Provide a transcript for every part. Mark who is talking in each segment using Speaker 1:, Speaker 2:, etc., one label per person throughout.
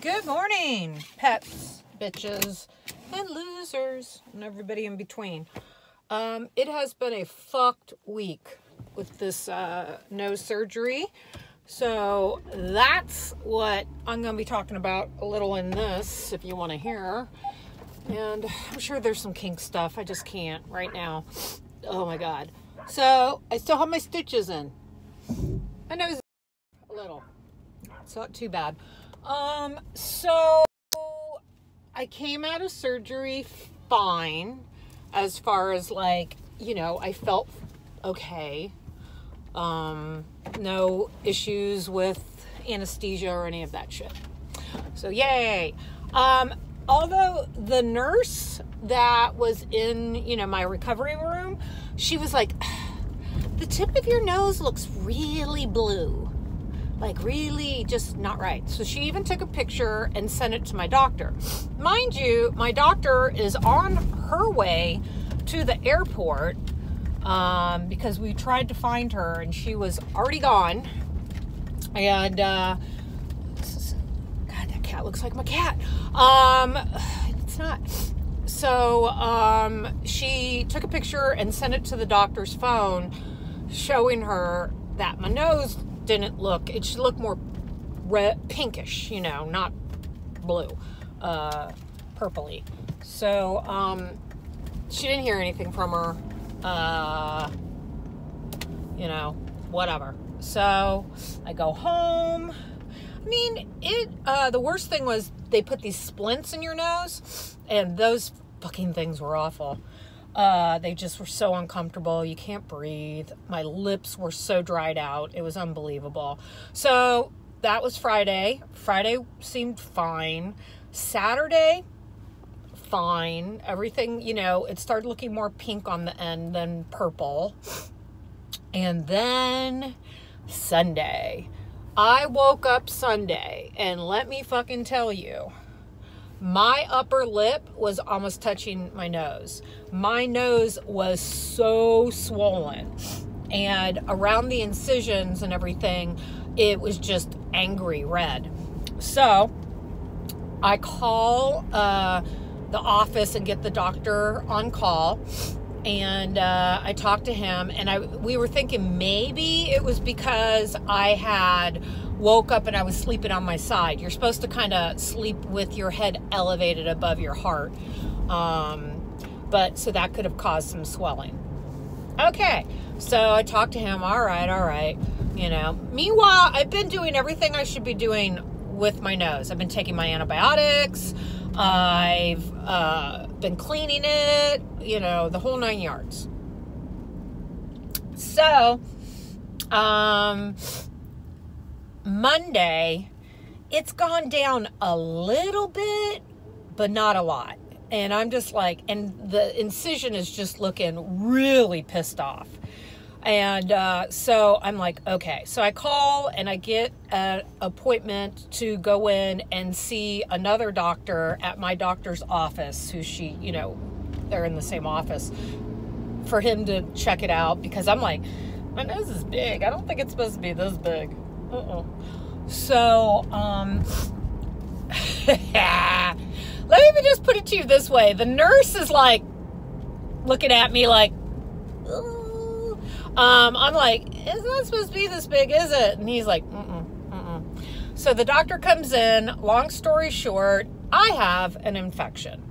Speaker 1: Good morning, pets, bitches, and losers, and everybody in between. Um, it has been a fucked week with this uh, nose surgery. So that's what I'm going to be talking about a little in this, if you want to hear. And I'm sure there's some kink stuff. I just can't right now. Oh my god. So I still have my stitches in. My nose a little. It's not too bad. Um, so I came out of surgery fine as far as like, you know, I felt okay. Um, no issues with anesthesia or any of that shit. So yay. Um, although the nurse that was in, you know, my recovery room, she was like, the tip of your nose looks really blue like really just not right. So she even took a picture and sent it to my doctor. Mind you, my doctor is on her way to the airport um, because we tried to find her and she was already gone. And uh, God, that cat looks like my cat. Um, it's not. So um, she took a picture and sent it to the doctor's phone, showing her that my nose didn't look, it should look more red, pinkish, you know, not blue, uh, purpley. So, um, she didn't hear anything from her, uh, you know, whatever. So I go home. I mean, it, uh, the worst thing was they put these splints in your nose, and those fucking things were awful. Uh, they just were so uncomfortable. You can't breathe. My lips were so dried out. It was unbelievable. So that was Friday. Friday seemed fine. Saturday, fine. Everything, you know, it started looking more pink on the end than purple. And then Sunday. I woke up Sunday, and let me fucking tell you, my upper lip was almost touching my nose. My nose was so swollen. And around the incisions and everything, it was just angry red. So I call uh, the office and get the doctor on call. And uh, I talked to him, and I we were thinking maybe it was because I had woke up and I was sleeping on my side. You're supposed to kind of sleep with your head elevated above your heart. Um, but so that could have caused some swelling. Okay, so I talked to him. All right, all right. You know, meanwhile, I've been doing everything I should be doing with my nose. I've been taking my antibiotics. I've uh, been cleaning it, you know, the whole nine yards. So, um, Monday, it's gone down a little bit, but not a lot. And I'm just like, and the incision is just looking really pissed off. And uh, so I'm like, okay. So I call and I get an appointment to go in and see another doctor at my doctor's office, who she, you know, they're in the same office, for him to check it out because I'm like, my nose is big. I don't think it's supposed to be this big. So, um, let me just put it to you this way. The nurse is like looking at me like, um, I'm like, it's not supposed to be this big, is it? And he's like, mm-mm, mm-mm. So the doctor comes in. Long story short, I have an infection.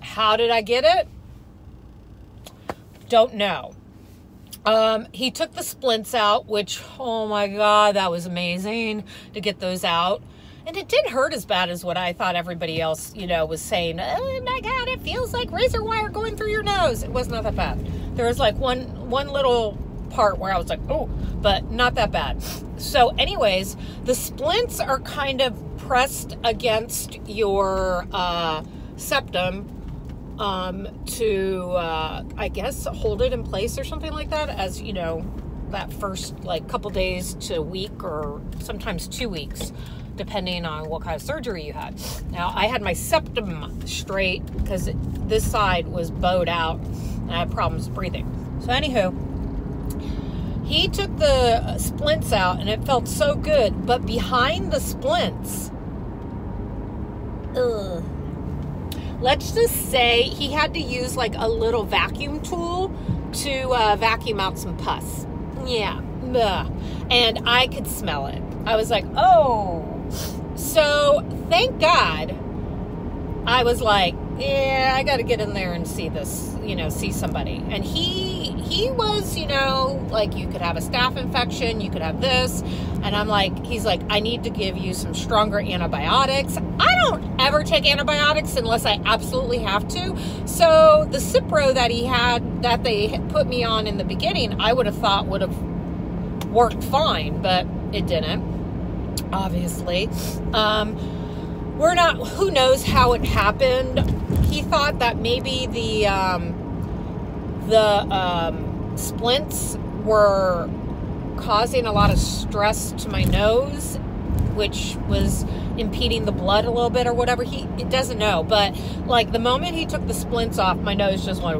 Speaker 1: How did I get it? Don't know. Um, he took the splints out, which, oh my God, that was amazing to get those out. And it didn't hurt as bad as what I thought everybody else, you know, was saying. Oh my God, it feels like razor wire going through your nose. It was not that bad. There was like one, one little part where I was like, oh, but not that bad. So, anyways, the splints are kind of pressed against your uh, septum um, to, uh, I guess, hold it in place or something like that, as you know, that first like couple days to a week or sometimes two weeks, depending on what kind of surgery you had. Now, I had my septum straight because this side was bowed out and I had problems breathing. So, anywho, he took the splints out and it felt so good, but behind the splints, ugh. Let's just say he had to use like a little vacuum tool to uh, vacuum out some pus. Yeah. Ugh. And I could smell it. I was like, oh. So thank God I was like, yeah, I got to get in there and see this, you know, see somebody. And he he was, you know, like you could have a staph infection, you could have this, and I'm like, he's like, I need to give you some stronger antibiotics. I don't ever take antibiotics unless I absolutely have to. So the Cipro that he had that they put me on in the beginning, I would have thought would have worked fine, but it didn't. Obviously. Um, we're not who knows how it happened he thought that maybe the um, the um, splints were causing a lot of stress to my nose which was impeding the blood a little bit or whatever he it doesn't know but like the moment he took the splints off my nose just went.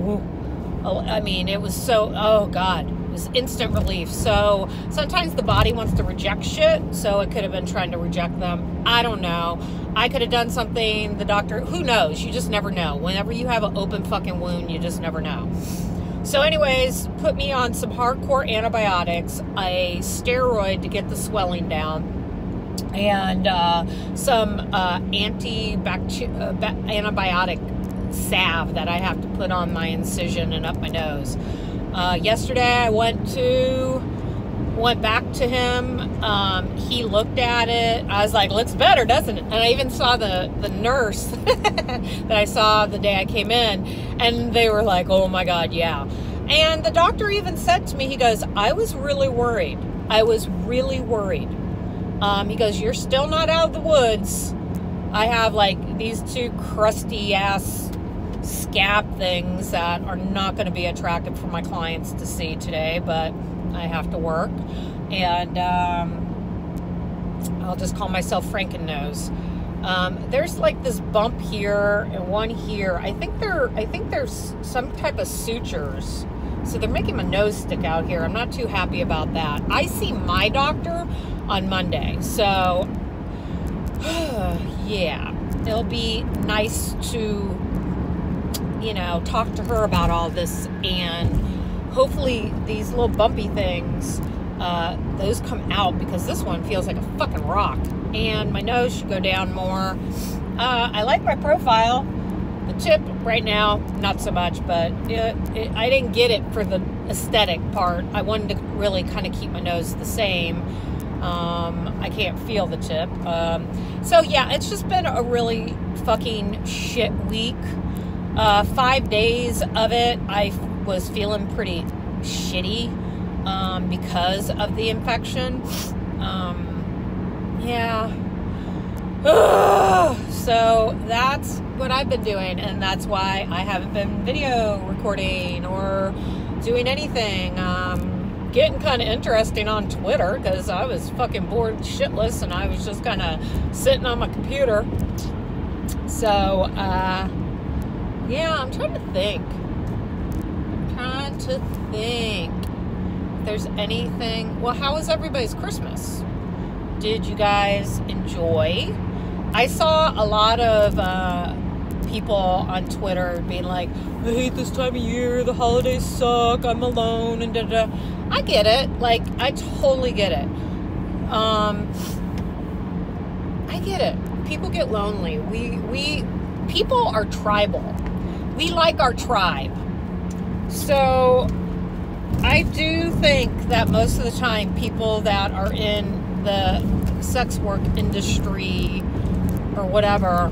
Speaker 1: Oh, i mean it was so oh god instant relief. So sometimes the body wants to reject shit, so it could have been trying to reject them. I don't know. I could have done something. The doctor, who knows? You just never know. Whenever you have an open fucking wound, you just never know. So, anyways, put me on some hardcore antibiotics, a steroid to get the swelling down, and uh, some uh, uh, antibiotic salve that I have to put on my incision and up my nose. Uh, yesterday, I went to went back to him. Um, he looked at it. I was like, "Looks better, doesn't it?" And I even saw the the nurse that I saw the day I came in, and they were like, "Oh my God, yeah." And the doctor even said to me, he goes, "I was really worried. I was really worried." Um, he goes, "You're still not out of the woods. I have like these two crusty ass scab things that are not going to be attractive for my clients to see today, but I have to work. And um, I'll just call myself Frankennose. Um, there's like this bump here and one here. I think they're I think there's some type of sutures. So they're making my nose stick out here. I'm not too happy about that. I see my doctor on Monday. So yeah, it'll be nice to you know, talk to her about all this and hopefully these little bumpy things, uh, those come out because this one feels like a fucking rock. And my nose should go down more. Uh, I like my profile. The tip right now, not so much, but it, it, I didn't get it for the aesthetic part. I wanted to really kind of keep my nose the same. Um, I can't feel the tip. Um, so yeah, it's just been a really fucking shit week. Uh, five days of it, I was feeling pretty shitty um, because of the infection. Um, yeah. so that's what I've been doing, and that's why I haven't been video recording or doing anything. Um, getting kind of interesting on Twitter because I was fucking bored shitless and I was just kind of sitting on my computer. So, uh, yeah, I'm trying to think. I'm trying to think. If there's anything. Well, how was everybody's Christmas? Did you guys enjoy? I saw a lot of uh, people on Twitter being like, I hate this time of year, the holidays suck, I'm alone, and da da. I get it. Like, I totally get it. Um, I get it. People get lonely. We, we, people are tribal we like our tribe. So I do think that most of the time people that are in the sex work industry or whatever,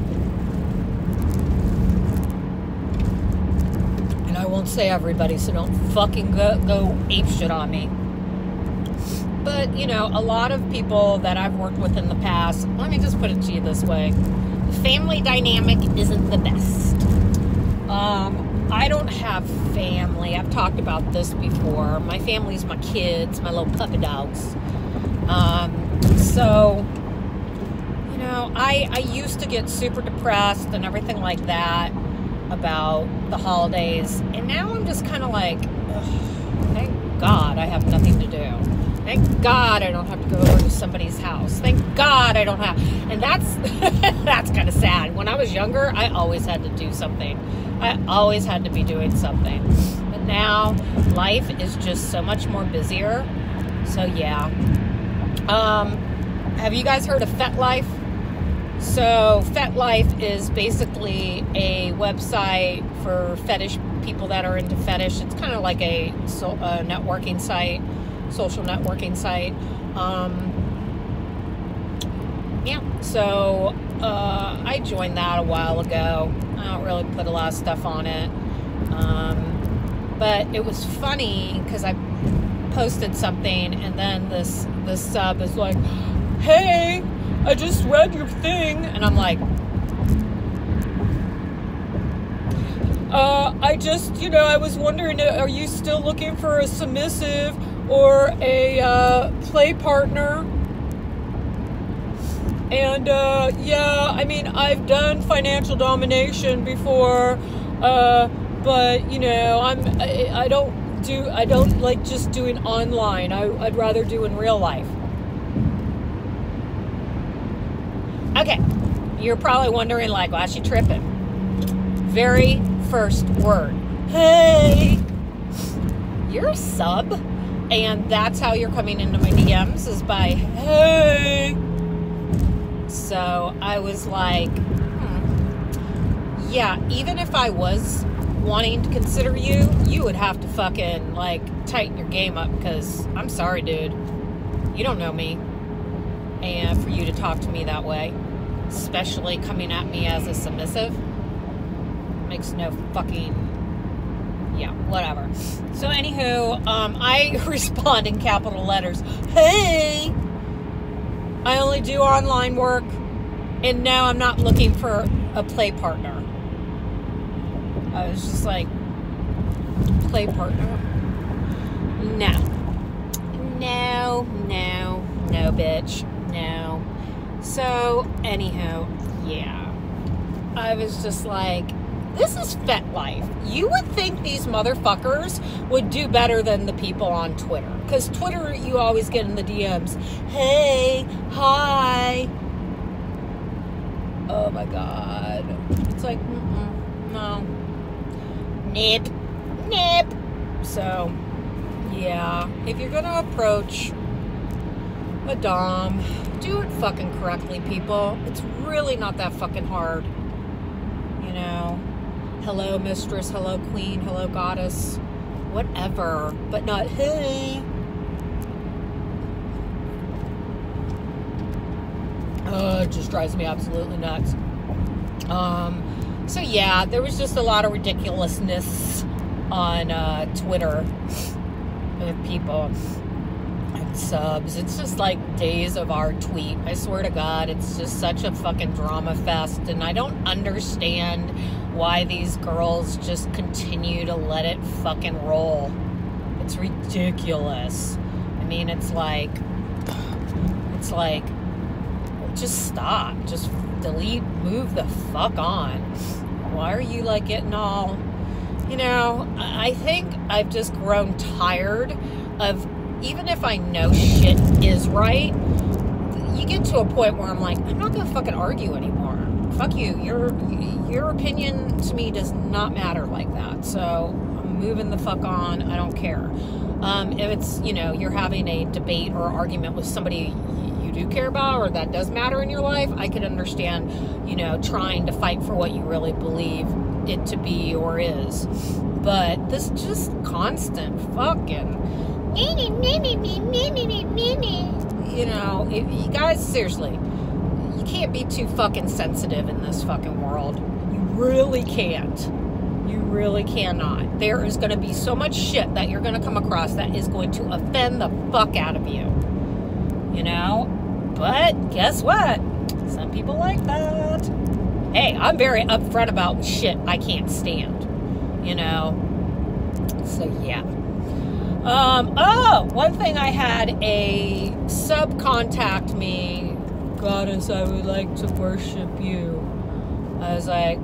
Speaker 1: and I won't say everybody, so don't fucking go, go ape shit on me. But, you know, a lot of people that I've worked with in the past, let me just put it to you this way the family dynamic isn't the best. Um, I don't have family. I've talked about this before. My family's my kids, my little puppy dogs. Um, so, you know, I, I used to get super depressed and everything like that about the holidays. And now I'm just kind of like, thank God I have nothing to do. Thank God I don't have to go over to somebody's house. Thank God I don't have. And that's that's kind of sad. When I was younger, I always had to do something. I always had to be doing something. But now life is just so much more busier. So yeah. Um, have you guys heard of FetLife? So FetLife is basically a website for fetish people that are into fetish. It's kind of like a, a networking site social networking site. Um, yeah, so uh, I joined that a while ago. I don't really put a lot of stuff on it. Um, but it was funny because I posted something and then this this sub is like, "Hey, I just read your thing," and I'm like, uh, I just, you know, I was wondering, are you still looking for a submissive or a uh, play partner. And uh, yeah, I mean, I've done financial domination before, uh, but you know, I'm I, I, don't do I don't like just doing online. I, I'd rather do in real life. Okay, you're probably wondering like, why she tripping? Very first word. Hey, you're a sub and that's how you're coming into my DMs is by hey. So I was like, hmm. yeah, even if I was wanting to consider you, you would have to fucking like tighten your game up because I'm sorry, dude. You don't know me. And for you to talk to me that way, especially coming at me as a submissive, makes no fucking yeah, whatever. So, anywho, um, I respond in capital letters. Hey, I only do online work, and now I'm not looking for a play partner. I was just like, play partner? No. No, no, no, bitch. No. So, anyhow, yeah. I was just like, this is FetLife. You would think these motherfuckers would do better than the people on Twitter. Because Twitter, you always get in the DMs, hey, hi. Oh my God. It's like, no. Nip. Nip. So, yeah. If you're going to approach a Dom, do it fucking correctly, people. It's really not that fucking hard. You know? Hello mistress, hello queen, hello goddess, whatever, but not hey. Uh, it just drives me absolutely nuts. Um, so yeah, there was just a lot of ridiculousness on uh, Twitter with people and subs. It's just like days of our tweet. I swear to God, it's just such a fucking drama fest. And I don't understand why these girls just continue to let it fucking roll. It's ridiculous. I mean, it's like, it's like, just stop. Just delete, move the fuck on. Why are you like getting all, you know, I think I've just grown tired of even if I know shit is right, you get to a point where I'm like, I'm not gonna fucking argue anymore. Fuck you. Your your opinion to me does not matter like that. So I'm moving the fuck on. I don't care. Um, if it's you know you're having a debate or argument with somebody you do care about or that does matter in your life, I could understand you know trying to fight for what you really believe it to be or is. But this just constant fucking you know, if, you guys, seriously, can't be too fucking sensitive in this fucking world. You really can't. You really cannot. There is going to be so much shit that you're going to come across that is going to offend the fuck out of you. You know? But guess what? Some people like that. Hey, I'm very upfront about shit I can't stand. You know? So, yeah. Um, oh, one thing I had a sub contact me, Goddess, I would like to worship you. I was like,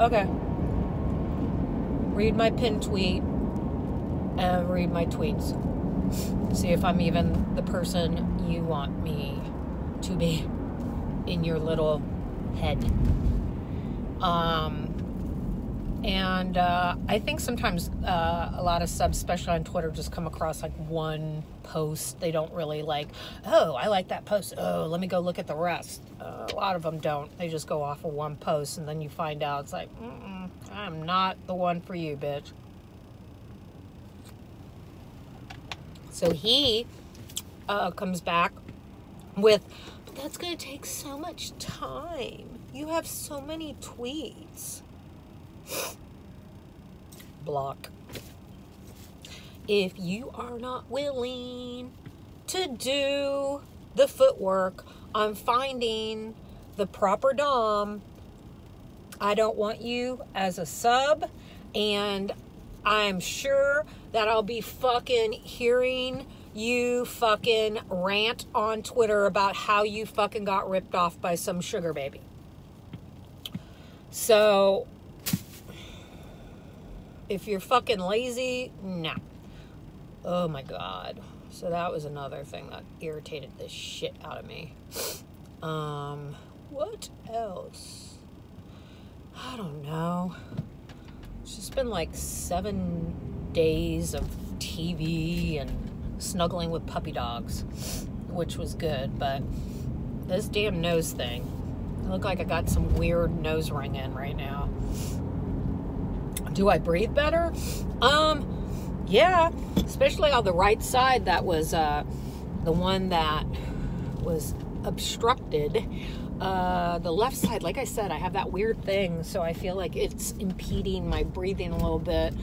Speaker 1: okay. Read my pin tweet and read my tweets. See if I'm even the person you want me to be in your little head. Um, and uh, I think sometimes uh, a lot of subs, especially on Twitter, just come across like one post. They don't really like, oh, I like that post. Oh, let me go look at the rest. Uh, a lot of them don't. They just go off of one post, and then you find out it's like, I'm not the one for you, bitch. So he uh, comes back with, but that's going to take so much time. You have so many tweets. Block. If you are not willing to do the footwork on finding the proper Dom, I don't want you as a sub, and I'm sure that I'll be fucking hearing you fucking rant on Twitter about how you fucking got ripped off by some sugar baby. So if you're fucking lazy, no. Oh my god. So that was another thing that irritated the shit out of me. Um, what else? I don't know. It's just been like seven days of TV and snuggling with puppy dogs, which was good, but this damn nose thing. I look like I got some weird nose ring in right now. Do I breathe better? Um, yeah, especially on the right side. That was uh, the one that was obstructed. Uh, the left side, like I said, I have that weird thing, so I feel like it's impeding my breathing a little bit.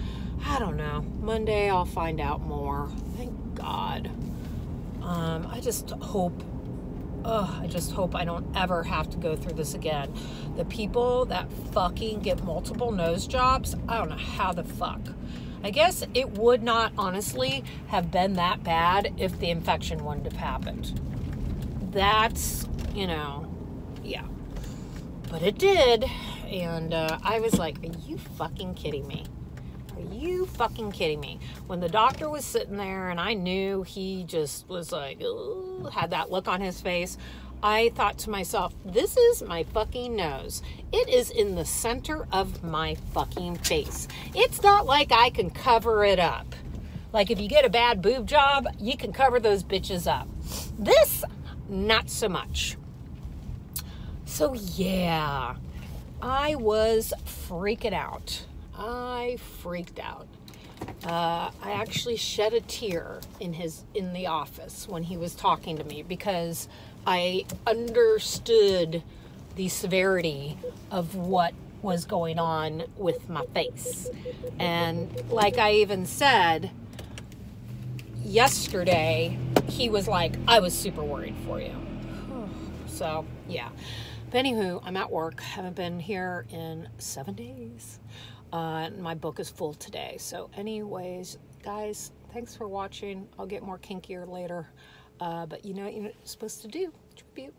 Speaker 1: I don't know. Monday I'll find out more. Thank God. Um, I just hope oh, I just hope I don't ever have to go through this again. The people that fucking get multiple nose jobs, I don't know how the fuck. I guess it would not honestly have been that bad if the infection wouldn't have happened. That's, you know, yeah. But it did. And uh, I was like, are you fucking kidding me? Are you fucking kidding me? When the doctor was sitting there and I knew he just was like, had that look on his face, I thought to myself, this is my fucking nose. It is in the center of my fucking face. It's not like I can cover it up. Like if you get a bad boob job, you can cover those bitches up. This, not so much. So yeah, I was freaking out. I freaked out. Uh, I actually shed a tear in his in the office when he was talking to me because I understood the severity of what was going on with my face. And like I even said yesterday, he was like, I was super worried for you. so, yeah. But anywho, I'm at work. Haven't been here in seven days. Uh, my book is full today. So, anyways, guys, thanks for watching. I'll get more kinkier later. Uh, but you know what you're supposed to do? Tribute.